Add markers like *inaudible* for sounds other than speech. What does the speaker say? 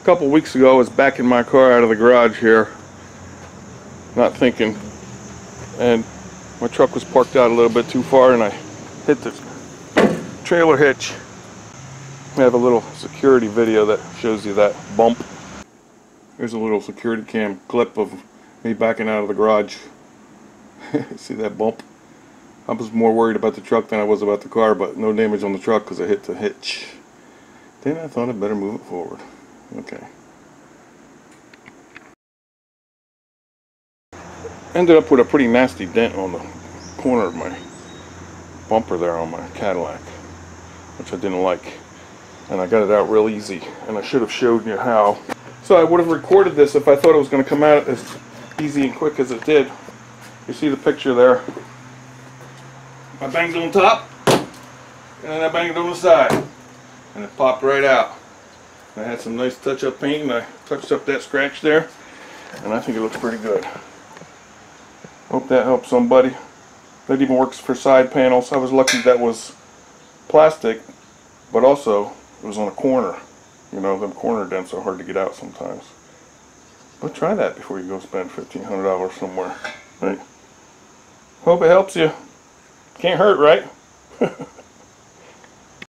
A couple weeks ago, I was backing my car out of the garage here, not thinking, and my truck was parked out a little bit too far, and I hit the trailer hitch. I have a little security video that shows you that bump. Here's a little security cam clip of me backing out of the garage. *laughs* See that bump? I was more worried about the truck than I was about the car, but no damage on the truck because I hit the hitch. Then I thought I'd better move it forward. Okay. Ended up with a pretty nasty dent on the corner of my bumper there on my Cadillac, which I didn't like. And I got it out real easy, and I should have showed you how. So I would have recorded this if I thought it was going to come out as easy and quick as it did. You see the picture there. I banged on top, and then I banged on the side, and it popped right out. I had some nice touch-up paint, and I touched up that scratch there, and I think it looks pretty good. Hope that helps somebody. That even works for side panels. I was lucky that was plastic, but also it was on a corner. You know, them corner dents are hard to get out sometimes. But try that before you go spend $1,500 somewhere. Right? Hope it helps you. Can't hurt, right? *laughs*